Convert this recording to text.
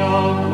young